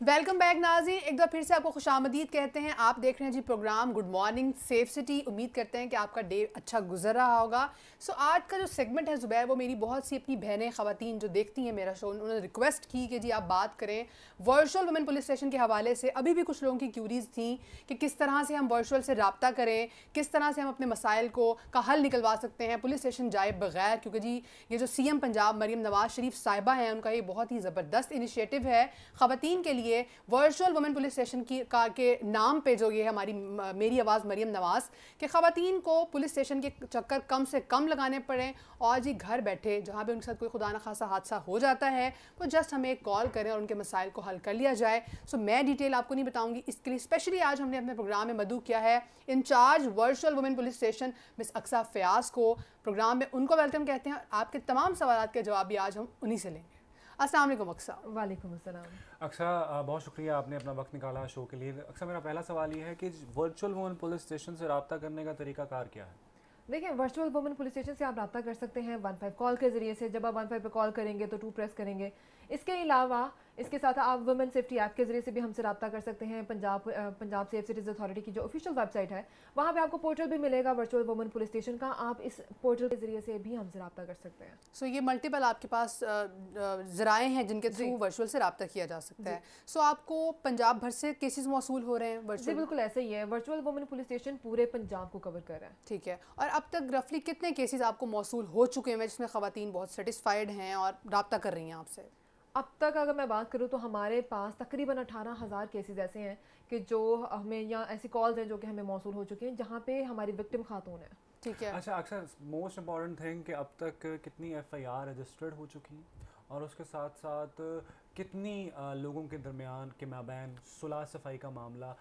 Welcome back Nazi. एक बार फिर से आपको खुश आमदीद कहते हैं। आप देख रहे हैं जी programme good morning safe city. उम्मीद करते हैं कि आपका डे अच्छा गुजर रहा होगा। सो so, आज का जो सेगमेंट है ज़ुबैर वो मेरी बहुत सी अपनी बहनें ख़वातीन जो देखती हैं मेरा शो उन्होंने रिक्वेस्ट की कि जी आप बात करें वर्चुअल वुमेन पुलिस स्टेशन के हवाले से। अभी भी कुछ लोगों की क्यूरीज थी कि किस तरह से हम वर्चुअल से रबता करें किस तरह से हम अपने मसाइल को का हल निकलवा सकते हैं। पुलिस स्टेशन जाए बगैर क्योंकि जी ये जो सी एम पंजाब मरीम नवाज़ शरीफ साहिबा हैं उनका ये बहुत ही ज़बरदस्त इनिशिएटिव है। ख़वातीन के लिए लिए वर्चुअल वुमेन पुलिस स्टेशन की का, के नाम पे जो ये हमारी मेरी आवाज़, मरियम नवाज़, के ख़वातीन को पुलिस स्टेशन के चक्कर कम से कम लगाने पड़े और जी घर बैठे जहाँ पे उनके साथ कोई खुदा न खासा हादसा हो जाता है वो जस्ट हमें कॉल करें और उनके मसाइल को हल कर लिया जाए। सो मैं डिटेल आपको नहीं बताऊँगी। इसके लिए स्पेशली आज हमने अपने प्रोग्राम में मदू किया है। Incharge virtual women police station Miss Aqsa Fayaz को प्रोग्राम में उनको वेलकम कहते हैं। आपके तमाम सवाल के जवाब भी आज हम उन्हीं से लेंगे। अस्सलाम वालेकुम अक्सा। वालेकुम अस्सलाम। अक्सा बहुत शुक्रिया आपने अपना वक्त निकाला शो के लिए। अक्सा मेरा पहला सवाल ये है कि वर्चुअल वुमन पुलिस स्टेशन से रबता करने का तरीका कार क्या है? देखिए वर्चुअल वुमन पुलिस स्टेशन से आप रब्ता कर सकते हैं। वन फाइव कॉल के ज़रिए से जब आप वन फाइव पर कॉल करेंगे तो टू प्रेस करेंगे। इसके अलावा इसके साथ आप वुमेन सेफ्टी ऐप के ज़रिए से भी हमसे रब्ता कर सकते हैं Punjab Punjab safe cities authority की जो ऑफिशियल वेबसाइट है। वहाँ पे आपको पोर्टल भी मिलेगा वर्चुअल वुमेन पुलिस स्टेशन का। आप इस पोर्टल के ज़रिए से भी हमसे रब्ता कर सकते हैं। सो so, ये मल्टीपल आपके पास ज़राए हैं जिनके थ्रू वर्चुअल से रब्ता किया जा सकता है। सो so, आपको पंजाब भर से केसेज मौसू हो रहे हैं वर्चुअल बिल्कुल ऐसे ही है। वर्चुअल वुमेन पुलिस स्टेशन पूरे पंजाब को कवर कर रहे हैं। ठीक है। और अब तक रफली कितने केसेज आपको मौसू हो चुके हैं जिसमें खातन बहुत सेटिस्फाइड हैं और रब्ता कर रही हैं आपसे? अब तक अगर मैं बात करूँ तो हमारे पास तकरीबन अठारह हज़ार केसेस ऐसे हैं कि जो हमें या ऐसी कॉल्स हैं जो कि हमें मौसू हो चुके हैं जहाँ पे हमारी विक्टिम खातून है। ठीक है। अच्छा अक्सर मोस्ट इंपॉर्टेंट थिंग कि अब तक कितनी एफ़ आई आर रजिस्टर्ड हो चुकी हैं और उसके साथ साथ कितनी लोगों के दरमियान के माबैन सुलह सफ़ाई का मामला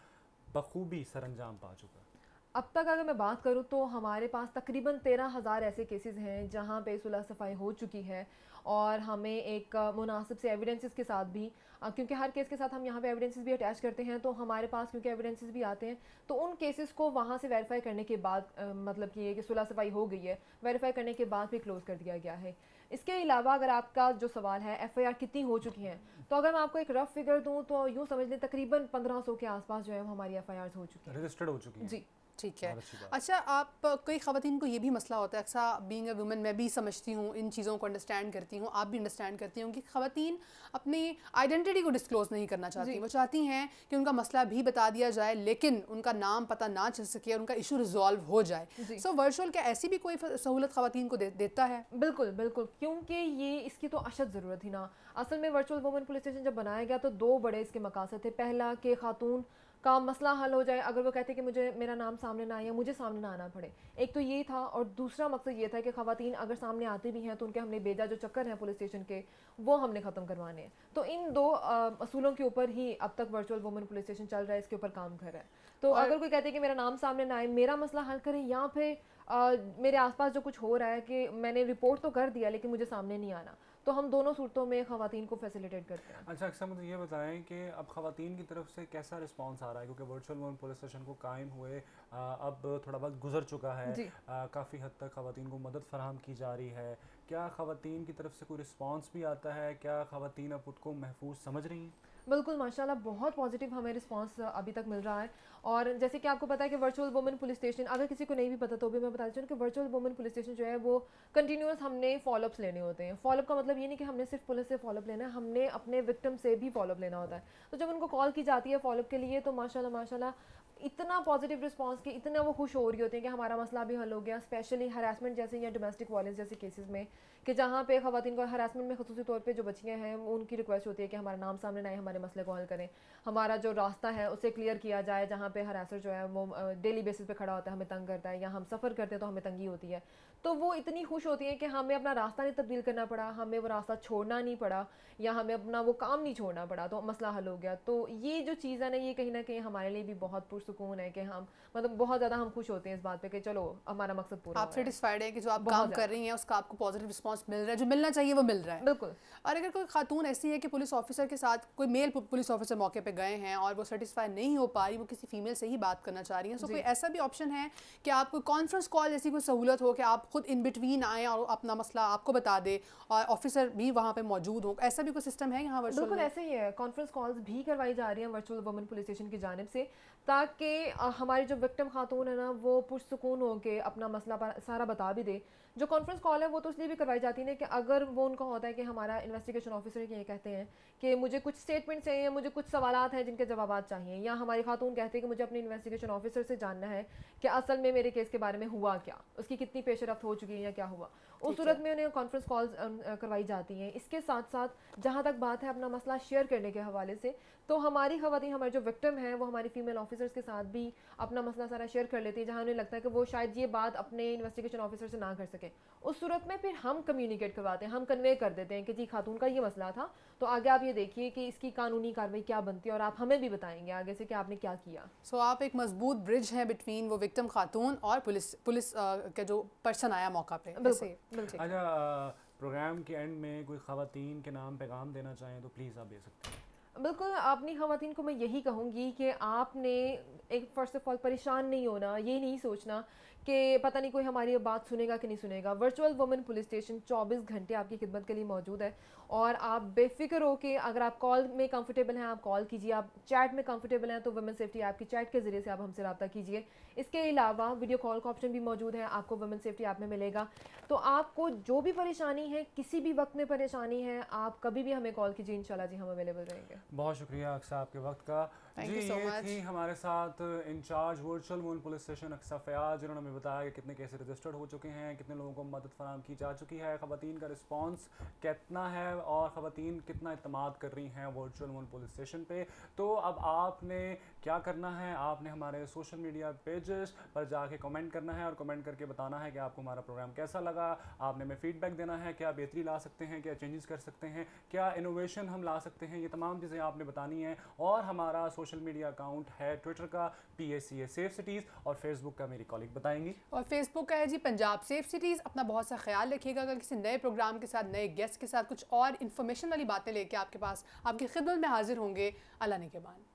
बखूबी सर अंजाम पा चुका है। अब तक अगर मैं बात करूँ तो हमारे पास तकरीबन तेरह हज़ार ऐसे केसेस हैं जहाँ पे सुलह सफ़ाई हो चुकी है और हमें एक मुनासिब से एविडेंसेस के साथ भी क्योंकि हर केस के साथ हम यहाँ पे एविडेंसेस भी अटैच करते हैं तो हमारे पास क्योंकि एविडेंसेस भी आते हैं तो उन केसेस को वहाँ से वेरीफाई करने के बाद मतलब कि ये कि सुलह सफ़ाई हो गई है वेरीफाई करने के बाद भी क्लोज़ कर दिया गया है। इसके अलावा अगर आपका जो सवाल है एफआईआर कितनी हो चुकी हैं तो अगर मैं आपको एक रफ फिगर दूँ तो यूँ समझ लें तकरीबन पंद्रह के आसपास जो है हमारी एफआईआर हो चुकी है। रजिस्टर्ड हो चुकी है। जी। ठीक है। अच्छा आप कई खातन को ये भी मसला होता है अक्सर बींग ए वुमेन मैं भी समझती हूँ इन चीज़ों को अंडरस्टैंड करती हूँ आप भी अंडरस्टैंड करती हूँ कि खातन अपनी आइडेंटिटी को डिस्क्लोज नहीं करना चाहती। वो चाहती हैं कि उनका मसला भी बता दिया जाए लेकिन उनका नाम पता ना चल सके और उनका इशू रिजॉल्व हो जाए। सो वर्चुअल क्या ऐसी भी कोई सहूलत खातन को दे, देता है? बिल्कुल बिल्कुल क्योंकि ये इसकी तो अशद ज़रूरत थी ना। असल में वर्चुअल वुमेन पुलिस स्टेशन जब बनाया गया तो दो बड़े इसके मकासद थे। पहला कि खातून का मसला हल हो जाए अगर वो कहते कि मुझे मेरा नाम सामने ना आए या मुझे सामने ना आना पड़े। एक तो ये था और दूसरा मकसद ये था कि खातन अगर सामने आती भी हैं तो उनके हमने भेजा जो चक्कर हैं पुलिस स्टेशन के वो हमने ख़त्म करवाने हैं। तो इन दो असूलों के ऊपर ही अब तक वर्चुअल वुमेन पुलिस स्टेशन चल रहा है इसके ऊपर काम कर रहा है। तो अगर कोई कहते हैं कि मेरा नाम सामने ना आए मेरा मसला हल करें या फिर मेरे आसपास जो कुछ हो रहा है कि मैंने रिपोर्ट तो कर दिया लेकिन मुझे सामने नहीं आना। तो हम दोनों सूरतों में खातन को फैसिलिटेट करते हैं। अच्छा अक्सर मुझे ये बताएँ कि अब खातन की तरफ़ से कैसा रिस्पांस आ रहा है? क्योंकि वर्चुअल वन पुलिस स्टेशन को कायम हुए आ, अब थोड़ा बहुत गुजर चुका है। काफ़ी हद तक खातन को मदद फराहम की जा रही है। क्या खातन की तरफ़ से कोई रिस्पॉन्स भी आता है? क्या खातन अब खुद को महफूज समझ रही हैं? बिल्कुल, माशाल्लाह, बहुत पॉजिटिव हमें रिस्पांस अभी तक मिल रहा है। और जैसे कि आपको पता है कि वर्चुअल वुमेन पुलिस स्टेशन अगर किसी को नहीं भी पता तो भी मैं बता देती हूँ कि वर्चुअल वुमेन पुलिस स्टेशन जो है, वो कंटिन्यूस हमने फॉलोअप्स लेने होते हैं। फॉलोअप का मतलब ये नहीं कि हमने सिर्फ़ पुलिस से फॉलोअप लेना है, हमने अपने विक्टम से भी फॉलोअप लेना होता है। तो जब उनको कॉल की जाती है फॉलोअप के लिए तो माशाल्लाह माशाल्लाह इतना पॉजिटिव रिस्पांस कि इतना वो खुश हो रही होती हैं कि हमारा मसला भी हल हो गया स्पेशली हरासमेंट जैसे या डोमेस्टिक वायलेंस जैसे केसेस में, कि जहाँ पे खातन को हरासमेंट में खसूसी तौर पे जो बच्चियाँ हैं उनकी रिक्वेस्ट होती है कि हमारा नाम सामने आए, हमारे मसले को हल करें। हमारा जो रास्ता है, उसे क्लियर किया जाए, जहाँ पे हरासर जो है, वो डेली बेसिस पर खड़ा होता है, हमें तंग करता है या हम सफ़र करते हैं तो हमें तंगी होती है। तो वो इतनी खुश होती हैं कि हमें अपना रास्ता नहीं तब्दील करना पड़ा हमें वो रास्ता छोड़ना नहीं पड़ा या हमें अपना वो काम नहीं छोड़ना पड़ा तो मसला हल हो गया। तो ये जो चीज़ है ना ये कहीं ना कहीं हमारे लिए भी बहुत पुरसकून है कि हम मतलब बहुत ज़्यादा हम खुश होते हैं इस बात पर कि चलो हमारा मकसद पूरा आप सेटिस्फाइड है। कि जो आप काम कर रही हैं उसका आपको पॉजिटिव रिस्पॉन्स मिल रहा है जो मिलना चाहिए वो मिल रहा है। बिल्कुल। और अगर कोई खातून ऐसी है कि पुलिस ऑफिसर के साथ कोई मेल पुलिस ऑफिसर मौके पर गए हैं और वो सेटिस्फाई नहीं हो पा रही वो किसी फीमेल से ही बात करना चाह रही हैं सो कोई ऐसा भी ऑप्शन है कि आपको कॉन्फ्रेंस कॉल जैसी कोई सहूलत हो कि आप खुद इन बिटवीन आए और अपना मसला आपको बता दे और ऑफिसर भी वहाँ पे मौजूद हो। ऐसा भी कोई सिस्टम है यहाँ बिल्कुल ऐसे ही है। कॉन्फ्रेंस कॉल्स भी करवाई जा रही हैं वर्चुअल वुमेन पुलिस स्टेशन की जानब से ताकि हमारी जो विक्टम खातून है ना वो पुरसकून हो के अपना मसला सारा बता भी दे। जो कॉन्फ्रेंस कॉल है वो तो इसलिए भी करवाई जाती है कि अगर वो उनका होता है कि हमारा इन्वेस्टिगेशन ऑफिसर ये कहते हैं कि मुझे कुछ स्टेटमेंट चाहिए मुझे कुछ सवाल हैं जिनके जवाब चाहिए या हमारी खातून कहते हैं कि मुझे अपने इन्वेस्टिगेशन ऑफिसर से जानना है कि असल में मेरे केस के बारे में हुआ क्या उसकी कितनी पेशरफ हो चुकी है या क्या हुआ। उस सूरत में उन्हें कॉन्फ्रेंस कॉल करवाई जाती हैं। इसके साथ साथ जहाँ तक बात है अपना मसला शेयर करने के हवाले से तो हमारी खवती हमारे जो विक्टिम हैं वो हमारी फीमेल ऑफिसर्स के साथ भी अपना मसला सारा शेयर कर लेती है जहाँ उन्हें लगता है कि वो शायद ये बात अपने इन्वेस्टिगेशन ऑफिसर से ना कर सके। उस सूरत में फिर हम कम्युनिकेट करवाते हैं हम कन्वे कर देते हैं कि जी खातून का ये मसला था तो आगे आप ये देखिए कि इसकी कानूनी कार्रवाई क्या बनती है और आप हमें भी बताएँगे आगे से कि आपने क्या किया। सो so, आप एक मज़बूत ब्रिज हैं बिटवीन वो विक्टिम खातून और पुलिस पुलिस के जो पर्सन आया मौका पे। अच्छा प्रोग्राम के एंड में कोई खातन के नाम पैगाम देना चाहें तो प्लीज़ आप दे सकते हैं। बिल्कुल अपनी खातन को मैं यही कहूँगी कि आपने एक फ़र्स्ट ऑफ़ ऑल परेशान नहीं होना, ये नहीं सोचना कि पता नहीं कोई हमारी बात सुनेगा कि नहीं सुनेगा। वर्चुअल वुमेन पुलिस स्टेशन 24 घंटे आपकी खिदमत के लिए मौजूद है और आप बेफिक्र हो कि अगर आप कॉल में कंफर्टेबल हैं, आप कॉल कीजिए, आप चैट में कंफर्टेबल हैं तो वुमेन सेफ्टी ऐप की चैट के ज़रिए से आप हमसे रबा कीजिए। इसके अलावा वीडियो कॉल का ऑप्शन भी मौजूद है, आपको वुमेन सेफ्टी ऐप में मिलेगा। तो आपको जो भी परेशानी है, किसी भी वक्त में परेशानी है, आप कभी भी हमें कॉल कीजिए, इंशाल्लाह जी हम अवेलेबल रहेंगे। बहुत शुक्रिया अक्सर आपके वक्त का। जी so ये much. थी हमारे साथ incharge virtual moon police station Aqsa Fayaz जिन्होंने हमें बताया कि कितने केस रजिस्टर्ड हो चुके हैं कितने लोगों को मदद फराम की जा चुकी है ख़वान का रिस्पॉन्स कितना है और ख़वान कितना अतमाद कर रही हैं वर्चुअल मून पुलिस स्टेशन पे। तो अब आपने क्या करना है? आपने हमारे सोशल मीडिया पेजेस पर जाके कमेंट करना है और कमेंट करके बताना है कि आपको हमारा प्रोग्राम कैसा लगा। आपने हमें फीडबैक देना है क्या बेहतरी ला सकते हैं क्या चेंजेस कर सकते हैं क्या इनोवेशन हम ला सकते हैं ये तमाम चीज़ें आपने बतानी है और हमारा सोशल मीडिया अकाउंट है ट्विटर का P S C safe cities और फेसबुक का मेरी कॉलिक बताएँगी। और फेसबुक का है जी पंजाब सेफ़ सिटीज़ अपना बहुत सा ख्याल रखिएगा, अगर किसी नए प्रोग्राम के साथ, नए गेस्ट के साथ कुछ और इन्फॉर्मेशन वाली बातें लेके आपके पास आपकी खिदमत में हाजिर होंगे। ने के बाद।